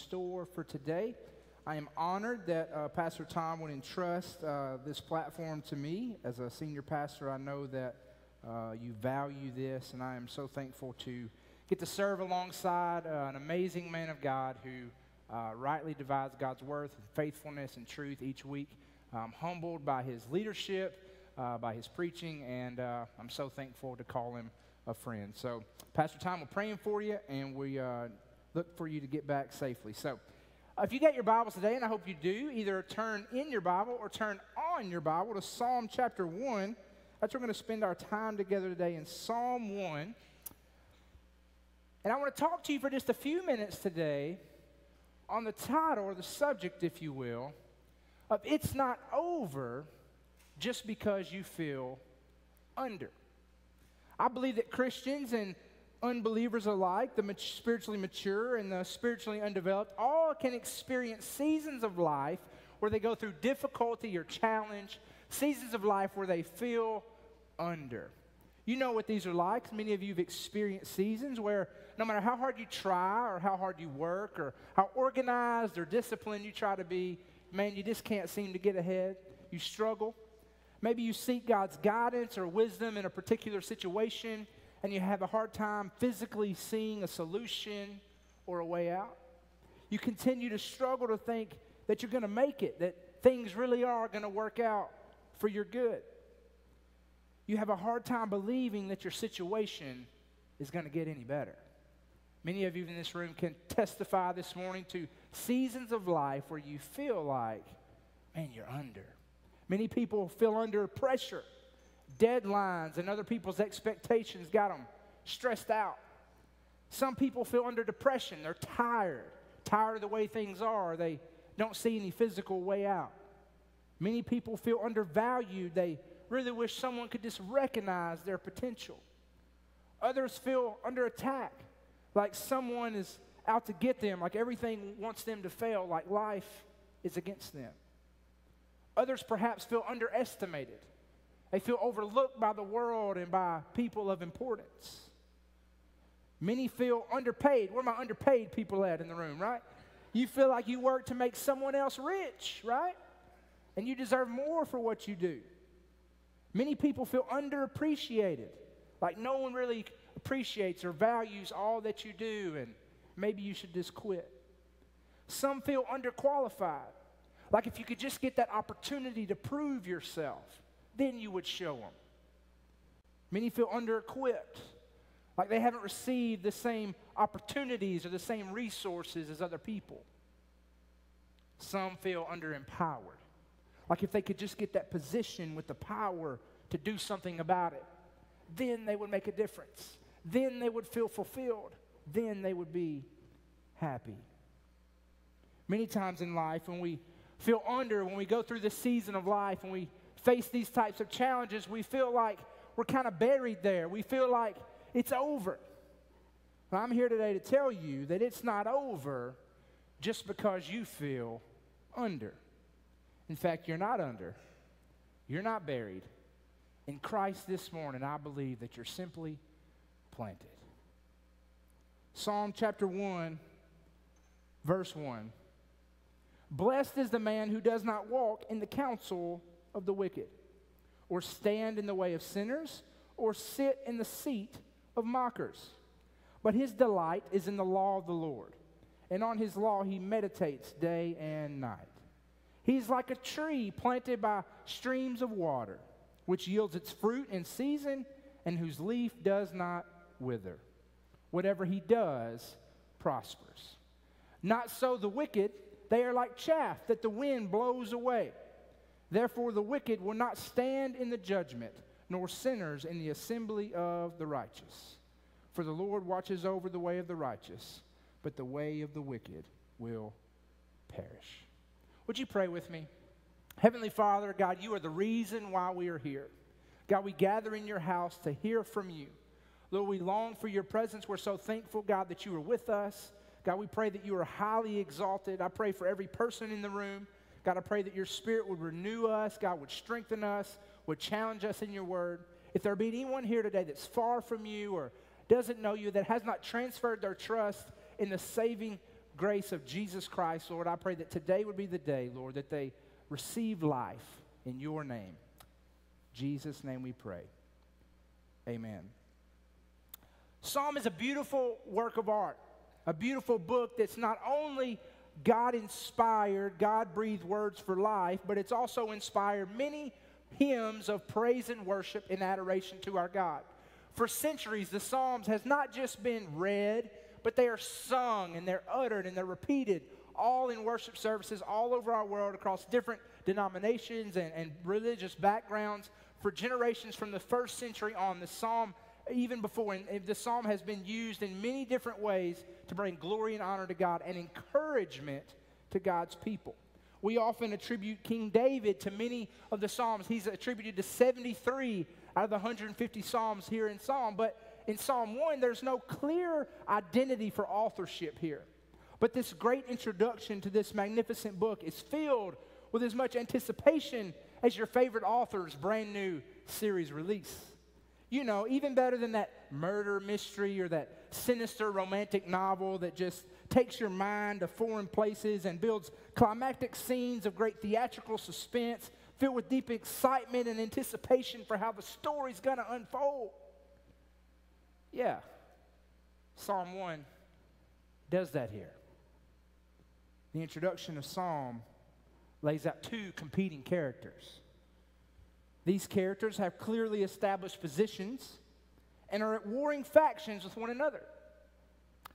store for today. I am honored that uh, Pastor Tom would entrust uh, this platform to me. As a senior pastor, I know that uh, you value this, and I am so thankful to get to serve alongside uh, an amazing man of God who uh, rightly divides God's word with faithfulness and truth each week. I'm humbled by his leadership, uh, by his preaching, and I'm so thankful to call him a friend. So, Pastor Tom, we're praying for you, and we look for you to get back safely. So, uh, if you got your Bibles today, and I hope you do, either turn in your Bible or turn on your Bible to Psalm chapter 1. That's where we're going to spend our time together today in Psalm 1. And I want to talk to you for just a few minutes today on the title or the subject, if you will, of It's Not Over Just Because You Feel Under. I believe that Christians and unbelievers alike, the spiritually mature and the spiritually undeveloped, all can experience seasons of life where they go through difficulty or challenge, seasons of life where they feel under. You know what these are like. Many of you have experienced seasons where no matter how hard you try or how hard you work or how organized or disciplined you try to be, man, you just can't seem to get ahead. You struggle. Maybe you seek God's guidance or wisdom in a particular situation and you have a hard time physically seeing a solution or a way out. You continue to struggle to think that you're going to make it, that things really are going to work out for your good. You have a hard time believing that your situation is going to get any better. Many of you in this room can testify this morning to seasons of life where you feel like, man, you're under. Many people feel under pressure deadlines and other people's expectations got them stressed out. Some people feel under depression. They're tired, tired of the way things are. They don't see any physical way out. Many people feel undervalued. They really wish someone could just recognize their potential. Others feel under attack, like someone is out to get them, like everything wants them to fail, like life is against them. Others perhaps feel underestimated. They feel overlooked by the world and by people of importance. Many feel underpaid. Where are my underpaid people at in the room, right? You feel like you work to make someone else rich, right? And you deserve more for what you do. Many people feel underappreciated, like no one really appreciates or values all that you do, and maybe you should just quit. Some feel underqualified, like if you could just get that opportunity to prove yourself, then you would show them. Many feel under equipped, like they haven't received the same opportunities or the same resources as other people. Some feel under empowered, like if they could just get that position with the power to do something about it, then they would make a difference. Then they would feel fulfilled. Then they would be happy. Many times in life, when we feel under, when we go through this season of life, and we face these types of challenges, we feel like we're kind of buried there. We feel like it's over. Well, I'm here today to tell you that it's not over just because you feel under. In fact, you're not under, you're not buried. In Christ this morning, I believe that you're simply planted. Psalm chapter 1, verse 1. Blessed is the man who does not walk in the counsel of the wicked, or stand in the way of sinners, or sit in the seat of mockers. But his delight is in the law of the Lord, and on his law he meditates day and night. He's like a tree planted by streams of water, which yields its fruit in season, and whose leaf does not wither. Whatever he does prospers. Not so the wicked, they are like chaff that the wind blows away. Therefore, the wicked will not stand in the judgment, nor sinners in the assembly of the righteous. For the Lord watches over the way of the righteous, but the way of the wicked will perish. Would you pray with me? Heavenly Father, God, you are the reason why we are here. God, we gather in your house to hear from you. Lord, we long for your presence. We're so thankful, God, that you are with us. God, we pray that you are highly exalted. I pray for every person in the room. God, I pray that your spirit would renew us, God would strengthen us, would challenge us in your word. If there be anyone here today that's far from you or doesn't know you, that has not transferred their trust in the saving grace of Jesus Christ, Lord, I pray that today would be the day, Lord, that they receive life in your name. Jesus' name we pray. Amen. Psalm is a beautiful work of art, a beautiful book that's not only God inspired, God breathed words for life, but it's also inspired many hymns of praise and worship and adoration to our God. For centuries, the Psalms has not just been read, but they are sung and they're uttered and they're repeated all in worship services all over our world across different denominations and, and religious backgrounds for generations from the first century on. The Psalm even before, and the psalm has been used in many different ways to bring glory and honor to God and encouragement to God's people. We often attribute King David to many of the psalms. He's attributed to 73 out of the 150 psalms here in Psalm, but in Psalm 1, there's no clear identity for authorship here. But this great introduction to this magnificent book is filled with as much anticipation as your favorite author's brand new series release you know, even better than that murder mystery or that sinister romantic novel that just takes your mind to foreign places and builds climactic scenes of great theatrical suspense filled with deep excitement and anticipation for how the story's going to unfold. Yeah, Psalm 1 does that here. The introduction of Psalm lays out two competing characters these characters have clearly established positions and are at warring factions with one another.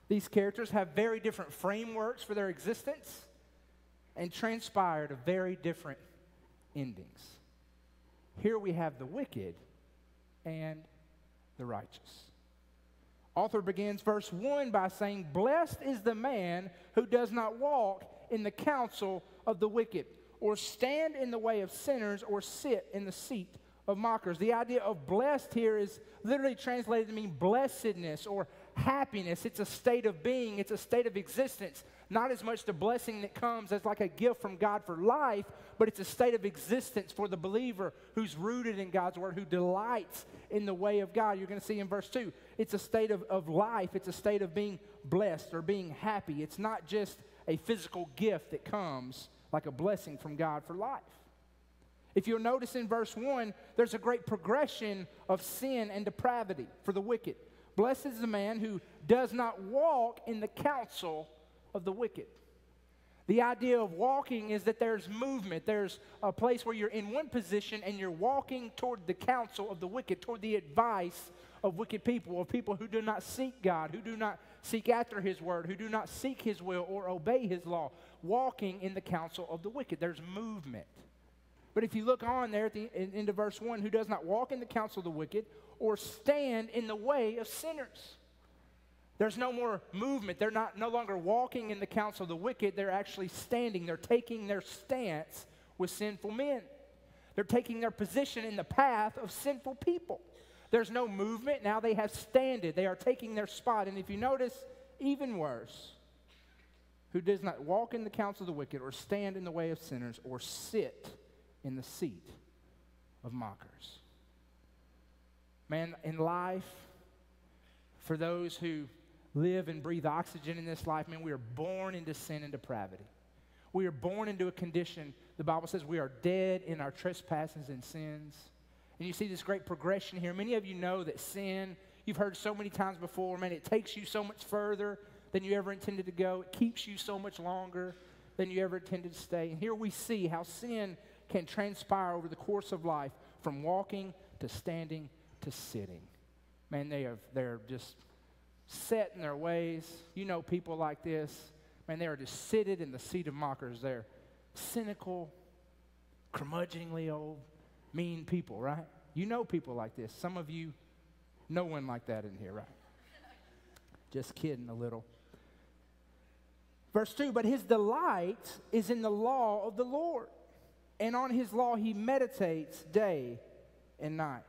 These characters have very different frameworks for their existence and transpire to very different endings. Here we have the wicked and the righteous. Author begins verse 1 by saying, Blessed is the man who does not walk in the counsel of the wicked or stand in the way of sinners, or sit in the seat of mockers. The idea of blessed here is literally translated to mean blessedness or happiness. It's a state of being, it's a state of existence. Not as much the blessing that comes as like a gift from God for life, but it's a state of existence for the believer who's rooted in God's word, who delights in the way of God. You're going to see in verse 2. It's a state of, of life, it's a state of being blessed or being happy. It's not just a physical gift that comes like a blessing from God for life. If you'll notice in verse 1, there's a great progression of sin and depravity for the wicked. Blessed is the man who does not walk in the counsel of the wicked. The idea of walking is that there's movement. There's a place where you're in one position and you're walking toward the counsel of the wicked, toward the advice of wicked people, of people who do not seek God, who do not seek after His word, who do not seek His will or obey His law, walking in the counsel of the wicked. There's movement. But if you look on there at the, in, into verse 1, who does not walk in the counsel of the wicked or stand in the way of sinners. There's no more movement. They're not no longer walking in the counsel of the wicked. They're actually standing. They're taking their stance with sinful men. They're taking their position in the path of sinful people. There's no movement. Now they have standed. They are taking their spot. And if you notice, even worse, who does not walk in the counsel of the wicked or stand in the way of sinners or sit in the seat of mockers. Man, in life, for those who live and breathe oxygen in this life, man, we are born into sin and depravity. We are born into a condition, the Bible says we are dead in our trespasses and sins. And you see this great progression here. Many of you know that sin, you've heard so many times before, man, it takes you so much further than you ever intended to go. It keeps you so much longer than you ever intended to stay. And here we see how sin can transpire over the course of life from walking to standing to sitting. Man, they are they're just set in their ways. You know people like this. Man, they are just seated in the seat of mockers. They're cynical, curmudgeonly old, mean people, right? You know people like this. Some of you no one like that in here, right? Just kidding a little. Verse 2 But his delight is in the law of the Lord and on his law he meditates day and night.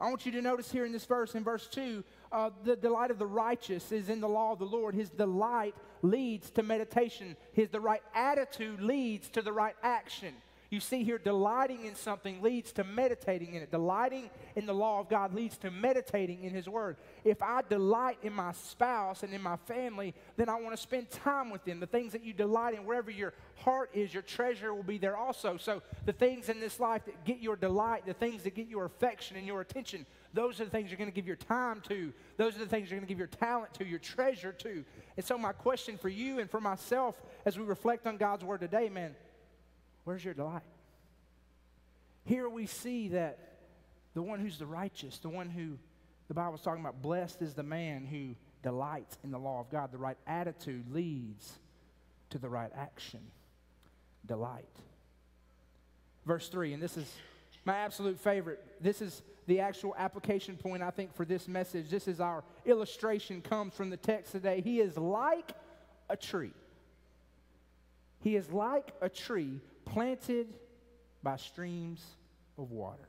I want you to notice here in this verse, in verse 2, uh, the delight of the righteous is in the law of the Lord. His delight leads to meditation. His the right attitude leads to the right action. You see here, delighting in something leads to meditating in it. Delighting in the law of God leads to meditating in His Word. If I delight in my spouse and in my family, then I want to spend time with them. The things that you delight in, wherever your heart is, your treasure will be there also. So, the things in this life that get your delight, the things that get your affection and your attention, those are the things you're going to give your time to. Those are the things you're going to give your talent to, your treasure to. And so, my question for you and for myself as we reflect on God's Word today, man, Where's your delight? Here we see that the one who's the righteous, the one who the Bible's talking about, blessed is the man who delights in the law of God. The right attitude leads to the right action. Delight. Verse 3, and this is my absolute favorite. This is the actual application point, I think, for this message. This is our illustration, comes from the text today. He is like a tree. He is like a tree planted by streams of water.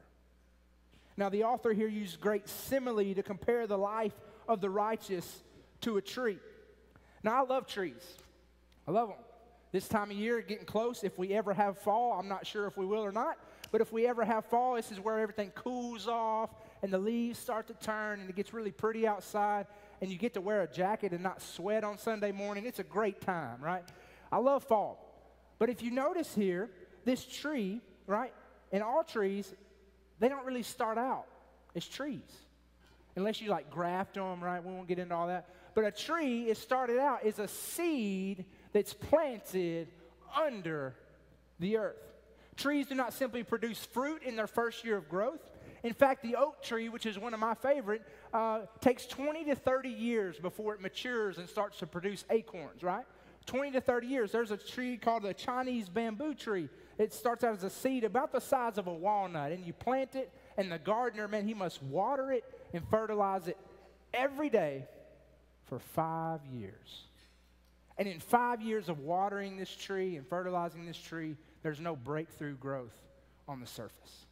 Now, the author here used great simile to compare the life of the righteous to a tree. Now, I love trees. I love them. This time of year, getting close. If we ever have fall, I'm not sure if we will or not, but if we ever have fall, this is where everything cools off and the leaves start to turn and it gets really pretty outside and you get to wear a jacket and not sweat on Sunday morning. It's a great time, right? I love fall. But if you notice here, this tree, right, and all trees, they don't really start out as trees. Unless you like graft them, right? We won't get into all that. But a tree is started out as a seed that's planted under the earth. Trees do not simply produce fruit in their first year of growth. In fact, the oak tree, which is one of my favorite, uh, takes 20 to 30 years before it matures and starts to produce acorns, right? 20 to 30 years. There's a tree called the Chinese bamboo tree. It starts out as a seed about the size of a walnut, and you plant it, and the gardener, man, he must water it and fertilize it every day for five years. And in five years of watering this tree and fertilizing this tree, there's no breakthrough growth on the surface.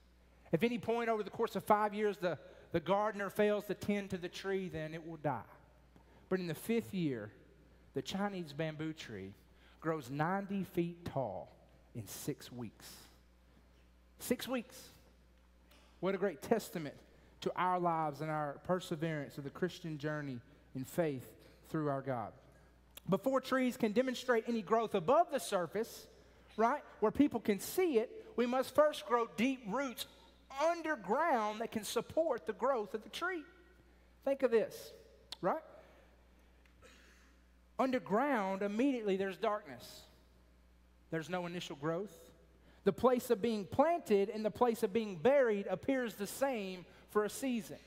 If any point over the course of five years the, the gardener fails to tend to the tree, then it will die. But in the fifth year, the Chinese bamboo tree grows 90 feet tall in six weeks. Six weeks. What a great testament to our lives and our perseverance of the Christian journey in faith through our God. Before trees can demonstrate any growth above the surface, right, where people can see it, we must first grow deep roots underground that can support the growth of the tree. Think of this, right? Underground, immediately there's darkness. There's no initial growth. The place of being planted and the place of being buried appears the same for a season.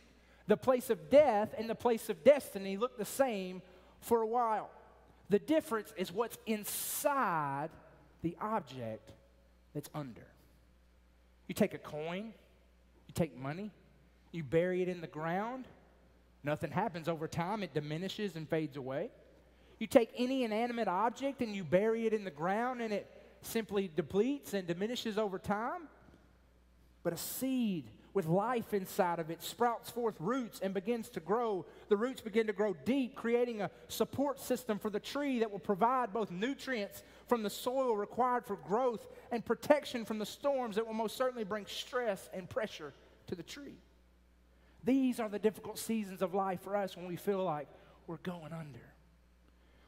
The place of death and the place of destiny look the same for a while. The difference is what's inside the object that's under. You take a coin, you take money, you bury it in the ground, nothing happens over time, it diminishes and fades away. You take any inanimate object and you bury it in the ground and it simply depletes and diminishes over time. But a seed with life inside of it sprouts forth roots and begins to grow. The roots begin to grow deep, creating a support system for the tree that will provide both nutrients from the soil required for growth and protection from the storms that will most certainly bring stress and pressure to the tree. These are the difficult seasons of life for us when we feel like we're going under.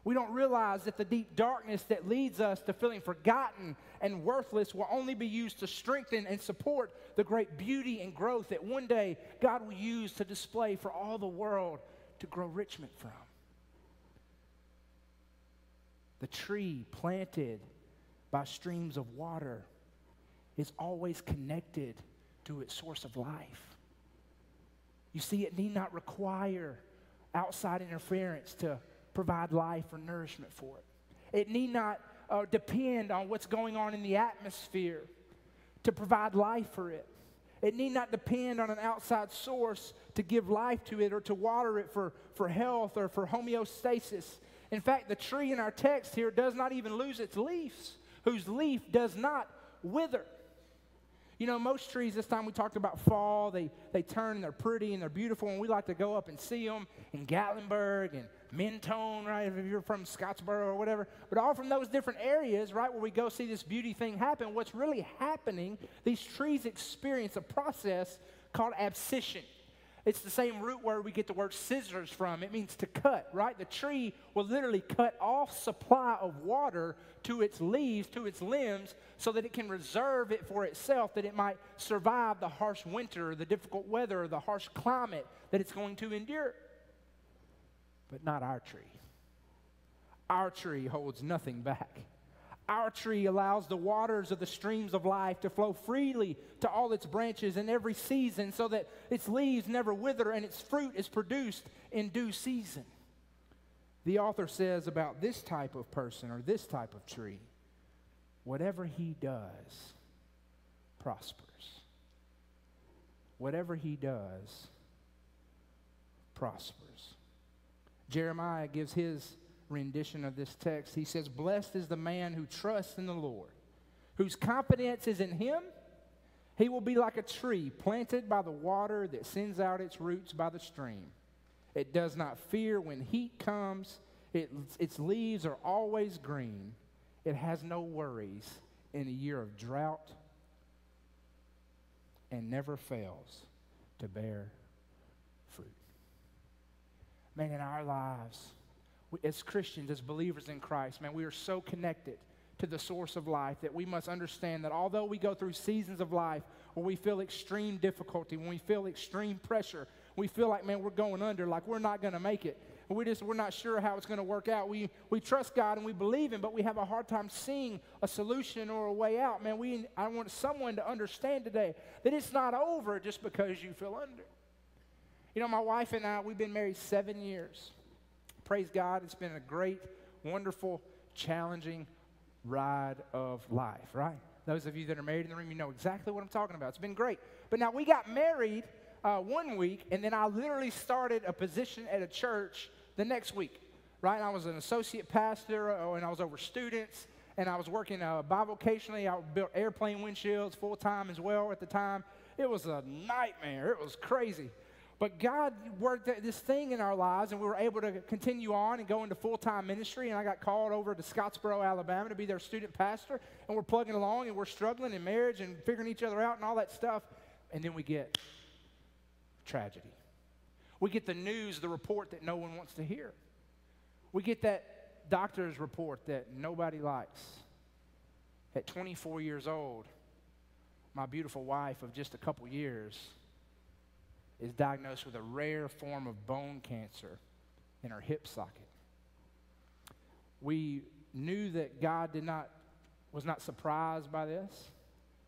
We don't realize that the deep darkness that leads us to feeling forgotten and worthless will only be used to strengthen and support the great beauty and growth that one day God will use to display for all the world to grow Richmond from. The tree planted by streams of water is always connected to its source of life. You see, it need not require outside interference to provide life or nourishment for it. It need not uh, depend on what's going on in the atmosphere to provide life for it. It need not depend on an outside source to give life to it or to water it for, for health or for homeostasis. In fact, the tree in our text here does not even lose its leaves, whose leaf does not wither. You know, most trees this time we talked about fall, they, they turn and they're pretty and they're beautiful, and we like to go up and see them in Gatlinburg and Mentone, right? If you're from Scottsboro or whatever. But all from those different areas, right, where we go see this beauty thing happen, what's really happening, these trees experience a process called abscission. It's the same root word we get the word scissors from. It means to cut, right? The tree will literally cut off supply of water to its leaves, to its limbs, so that it can reserve it for itself, that it might survive the harsh winter, the difficult weather, the harsh climate that it's going to endure. But not our tree. Our tree holds nothing back. Our tree allows the waters of the streams of life to flow freely to all its branches in every season so that its leaves never wither and its fruit is produced in due season. The author says about this type of person or this type of tree whatever he does prospers. Whatever he does prospers. Jeremiah gives his rendition of this text. He says, Blessed is the man who trusts in the Lord, whose confidence is in him. He will be like a tree planted by the water that sends out its roots by the stream. It does not fear when heat comes, it, its leaves are always green. It has no worries in a year of drought and never fails to bear fruit. Man, in our lives, as Christians, as believers in Christ, man, we are so connected to the source of life that we must understand that although we go through seasons of life where we feel extreme difficulty, when we feel extreme pressure, we feel like, man, we're going under, like we're not going to make it. We just, we're not sure how it's going to work out. We, we trust God and we believe Him, but we have a hard time seeing a solution or a way out. Man, we, I want someone to understand today that it's not over just because you feel under. You know, my wife and I, we've been married seven years praise God, it's been a great, wonderful, challenging ride of life, right? Those of you that are married in the room, you know exactly what I'm talking about. It's been great. But now we got married uh, one week, and then I literally started a position at a church the next week, right? I was an associate pastor, uh, and I was over students, and I was working uh, bivocationally. I built airplane windshields full time as well at the time. It was a nightmare. It was crazy. But God worked this thing in our lives, and we were able to continue on and go into full time ministry. And I got called over to Scottsboro, Alabama to be their student pastor. And we're plugging along and we're struggling in marriage and figuring each other out and all that stuff. And then we get tragedy. We get the news, the report that no one wants to hear. We get that doctor's report that nobody likes. At 24 years old, my beautiful wife of just a couple years is diagnosed with a rare form of bone cancer in her hip socket. We knew that God did not, was not surprised by this,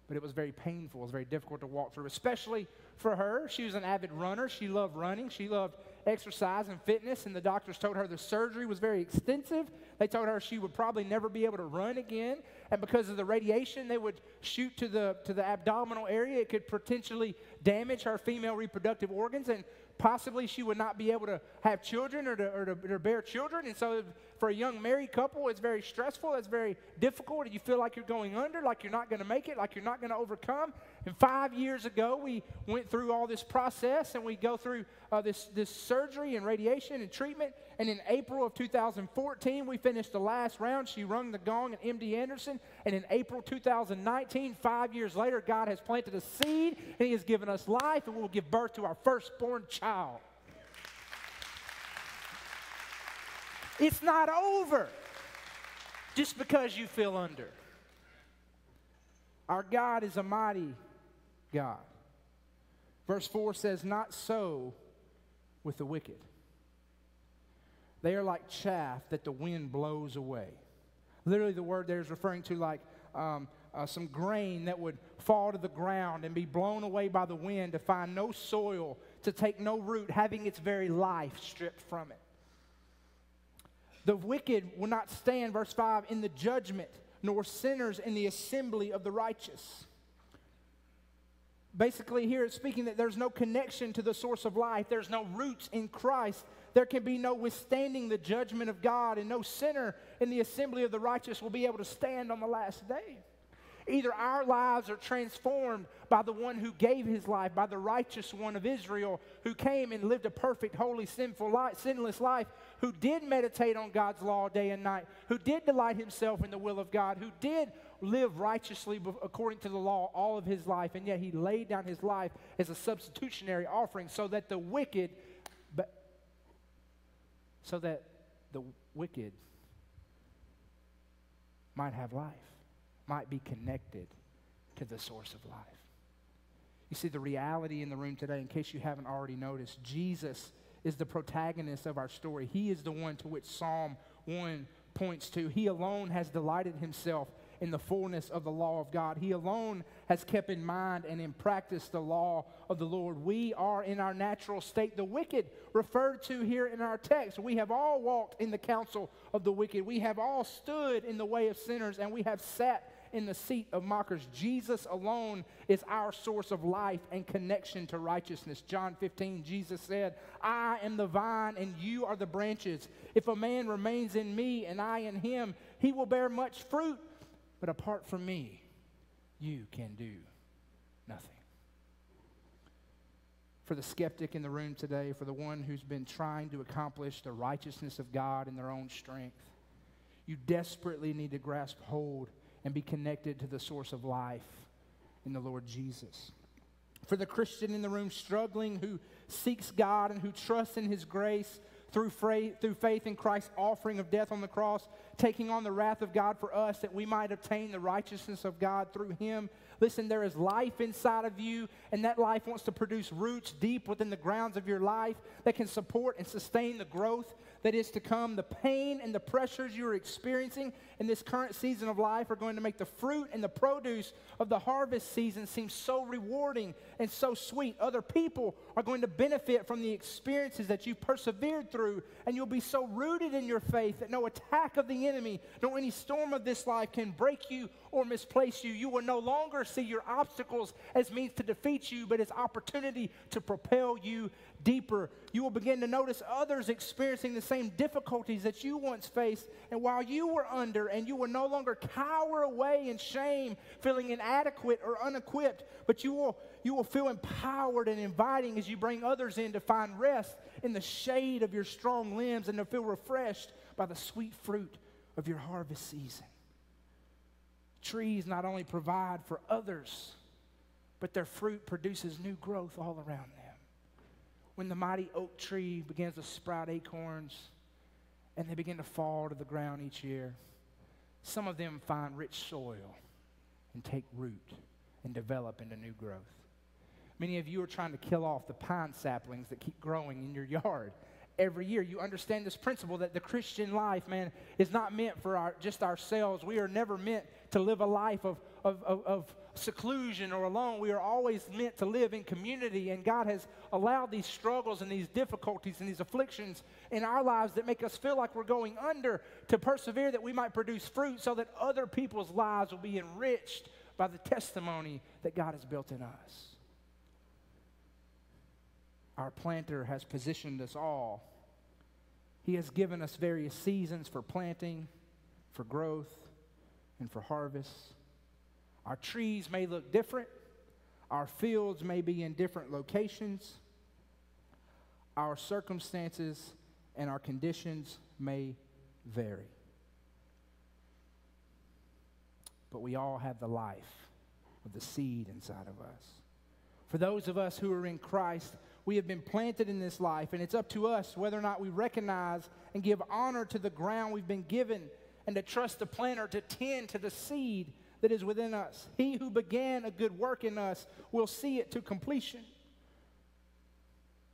but it was very painful. It was very difficult to walk through, especially for her. She was an avid runner. She loved running. She loved exercise and fitness, and the doctors told her the surgery was very extensive. They told her she would probably never be able to run again, and because of the radiation they would shoot to the to the abdominal area, it could potentially damage her female reproductive organs, and possibly she would not be able to have children or to, or to, to bear children. And so, for a young married couple, it's very stressful. It's very difficult. And you feel like you're going under, like you're not going to make it, like you're not going to overcome. And five years ago, we went through all this process and we go through uh, this, this surgery and radiation and treatment. And in April of 2014, we finished the last round. She rung the gong at MD Anderson. And in April 2019, five years later, God has planted a seed and He has given us life, and we'll give birth to our firstborn child. It's not over just because you feel under. Our God is a mighty God. Verse 4 says, Not so with the wicked. They are like chaff that the wind blows away. Literally, the word there is referring to like um, uh, some grain that would fall to the ground and be blown away by the wind to find no soil, to take no root, having its very life stripped from it. The wicked will not stand, verse 5, in the judgment, nor sinners in the assembly of the righteous basically here it's speaking that there's no connection to the source of life there's no roots in christ there can be no withstanding the judgment of god and no sinner in the assembly of the righteous will be able to stand on the last day. Either our lives are transformed by the one who gave his life, by the righteous one of Israel who came and lived a perfect, holy, sinful life, sinless life, who did meditate on God's law day and night, who did delight himself in the will of God, who did live righteously according to the law all of his life, and yet he laid down his life as a substitutionary offering so that the wicked, so that the wicked might have life, might be connected to the source of life. You see, the reality in the room today, in case you haven't already noticed, Jesus is the protagonist of our story. He is the one to which Psalm 1 points to. He alone has delighted himself in the fullness of the law of God. He alone has kept in mind and in practice the law of the Lord. We are in our natural state the wicked, referred to here in our text. We have all walked in the counsel of the wicked. We have all stood in the way of sinners, and we have sat in the seat of mockers. Jesus alone is our source of life and connection to righteousness. John 15, Jesus said, I am the vine and you are the branches. If a man remains in me and I in him, he will bear much fruit. But apart from me, you can do nothing. For the skeptic in the room today, for the one who's been trying to accomplish the righteousness of God in their own strength, you desperately need to grasp hold and be connected to the source of life in the Lord Jesus. For the Christian in the room struggling who seeks God and who trusts in His grace, through, through faith in Christ's offering of death on the cross, taking on the wrath of God for us that we might obtain the righteousness of God through him. Listen, there is life inside of you, and that life wants to produce roots deep within the grounds of your life that can support and sustain the growth that is to come. The pain and the pressures you are experiencing in this current season of life are going to make the fruit and the produce of the harvest season seem so rewarding and so sweet. Other people are going to benefit from the experiences that you persevered through, and you'll be so rooted in your faith that no attack of the enemy, no any storm of this life can break you or misplace you. You will no longer see your obstacles as means to defeat you, but as opportunity to propel you deeper. You will begin to notice others experiencing the difficulties that you once faced. And while you were under, and you will no longer cower away in shame, feeling inadequate or unequipped, but you will, you will feel empowered and inviting as you bring others in to find rest in the shade of your strong limbs and to feel refreshed by the sweet fruit of your harvest season. Trees not only provide for others, but their fruit produces new growth all around them when the mighty oak tree begins to sprout acorns and they begin to fall to the ground each year, some of them find rich soil and take root and develop into new growth. Many of you are trying to kill off the pine saplings that keep growing in your yard every year. You understand this principle that the Christian life, man, is not meant for our, just ourselves. We are never meant to live a life of, of, of, of seclusion or alone. We are always meant to live in community, and God has allowed these struggles and these difficulties and these afflictions in our lives that make us feel like we're going under to persevere that we might produce fruit so that other people's lives will be enriched by the testimony that God has built in us. Our planter has positioned us all. He has given us various seasons for planting, for growth, and for harvest. Our trees may look different. Our fields may be in different locations. Our circumstances and our conditions may vary. But we all have the life of the seed inside of us. For those of us who are in Christ, we have been planted in this life, and it's up to us whether or not we recognize and give honor to the ground we've been given and to trust the planter to tend to the seed that is within us. He who began a good work in us will see it to completion.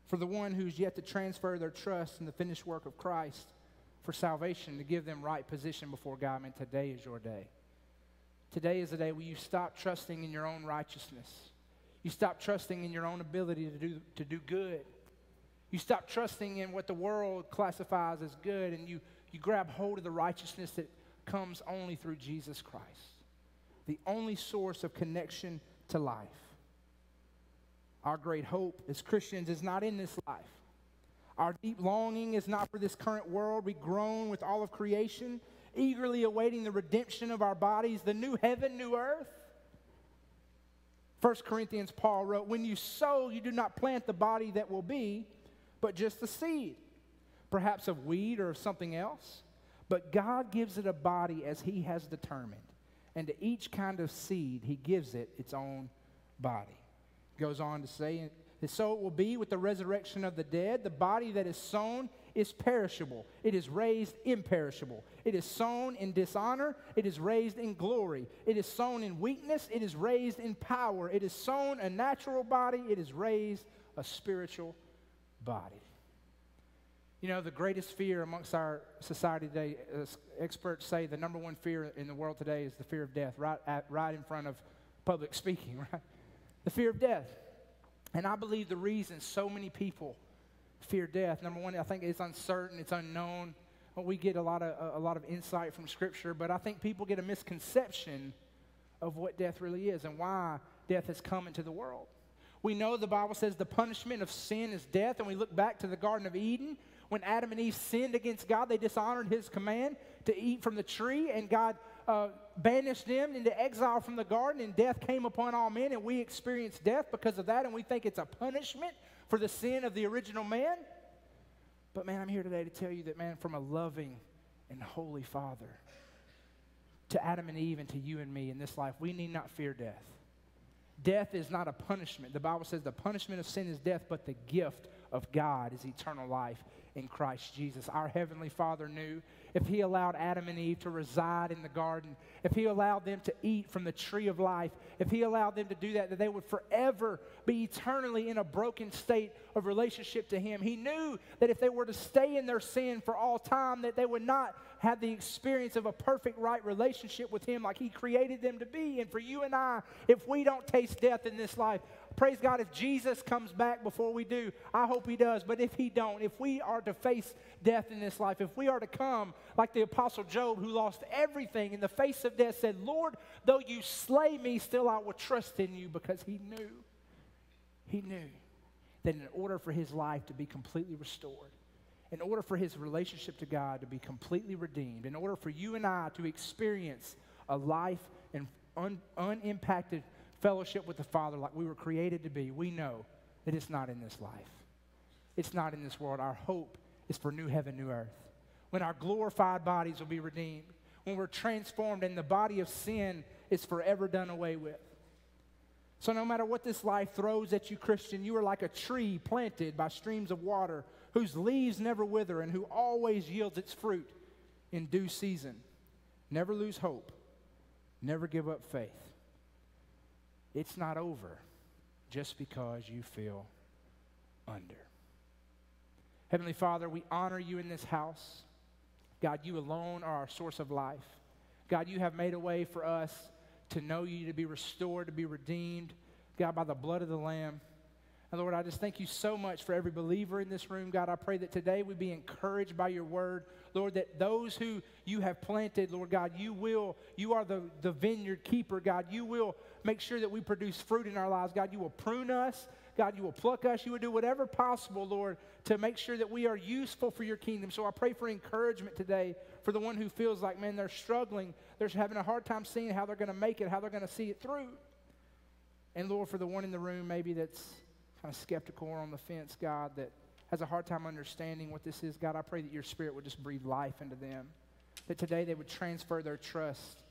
For the one who's yet to transfer their trust in the finished work of Christ for salvation, to give them right position before God, man, today is your day. Today is the day where you stop trusting in your own righteousness. You stop trusting in your own ability to do, to do good. You stop trusting in what the world classifies as good, and you, you grab hold of the righteousness that comes only through Jesus Christ the only source of connection to life. Our great hope as Christians is not in this life. Our deep longing is not for this current world. We groan with all of creation, eagerly awaiting the redemption of our bodies, the new heaven, new earth. 1 Corinthians, Paul wrote, When you sow, you do not plant the body that will be, but just the seed, perhaps of weed or of something else. But God gives it a body as He has determined. And to each kind of seed, He gives it its own body. Goes on to say, and so it will be with the resurrection of the dead. The body that is sown is perishable, it is raised imperishable. It is sown in dishonor, it is raised in glory. It is sown in weakness, it is raised in power. It is sown a natural body, it is raised a spiritual body. You know, the greatest fear amongst our society today, uh, experts say the number one fear in the world today is the fear of death, right, at, right in front of public speaking, right? The fear of death. And I believe the reason so many people fear death, number one, I think it's uncertain, it's unknown. We get a lot of a lot of insight from Scripture, but I think people get a misconception of what death really is and why death has come into the world. We know the Bible says the punishment of sin is death, and we look back to the Garden of Eden when Adam and Eve sinned against God. They dishonored His command to eat from the tree, and God uh, banished them into exile from the garden, and death came upon all men, and we experienced death because of that, and we think it's a punishment for the sin of the original man. But man, I'm here today to tell you that, man, from a loving and holy Father to Adam and Eve and to you and me in this life, we need not fear death. Death is not a punishment. The Bible says the punishment of sin is death, but the gift of God is eternal life in Christ Jesus. Our Heavenly Father knew if He allowed Adam and Eve to reside in the garden, if He allowed them to eat from the tree of life, if He allowed them to do that, that they would forever be eternally in a broken state of relationship to Him. He knew that if they were to stay in their sin for all time, that they would not have the experience of a perfect right relationship with Him like He created them to be. And for you and I, if we don't taste death in this life, praise God, if Jesus comes back before we do, I hope He does. But if He don't, if we are to face death in this life, if we are to come like the Apostle Job, who lost everything in the face of death, said, Lord, though you slay me, still I will trust in you because he knew, he knew that in order for his life to be completely restored, in order for his relationship to God to be completely redeemed, in order for you and I to experience a life and un, unimpacted fellowship with the Father like we were created to be, we know that it's not in this life. It's not in this world. Our hope is for new heaven, new earth. When our glorified bodies will be redeemed, when we're transformed and the body of sin is forever done away with. So, no matter what this life throws at you, Christian, you are like a tree planted by streams of water whose leaves never wither and who always yields its fruit in due season. Never lose hope, never give up faith. It's not over just because you feel under. Heavenly Father, we honor you in this house. God, you alone are our source of life. God, you have made a way for us to know you, to be restored, to be redeemed, God, by the blood of the Lamb. And Lord, I just thank you so much for every believer in this room. God, I pray that today we be encouraged by your word. Lord, that those who you have planted, Lord God, you will, you are the, the vineyard keeper, God. You will make sure that we produce fruit in our lives. God, you will prune us. God, you will pluck us. You will do whatever possible, Lord, to make sure that we are useful for your kingdom. So I pray for encouragement today for the one who feels like, man, they're struggling. They're having a hard time seeing how they're going to make it, how they're going to see it through. And Lord, for the one in the room maybe that's kind of skeptical or on the fence, God, that has a hard time understanding what this is, God, I pray that your spirit would just breathe life into them. That today they would transfer their trust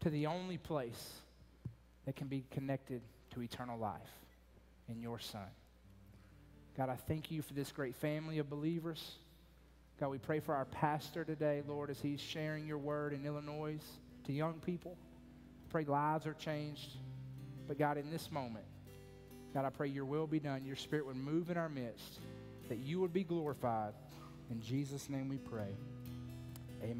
to the only place that can be connected to eternal life in your Son. God, I thank you for this great family of believers. God, we pray for our pastor today, Lord, as he's sharing your word in Illinois to young people. Pray lives are changed. But God, in this moment, God, I pray your will be done. Your spirit would move in our midst, that you would be glorified. In Jesus' name we pray. Amen.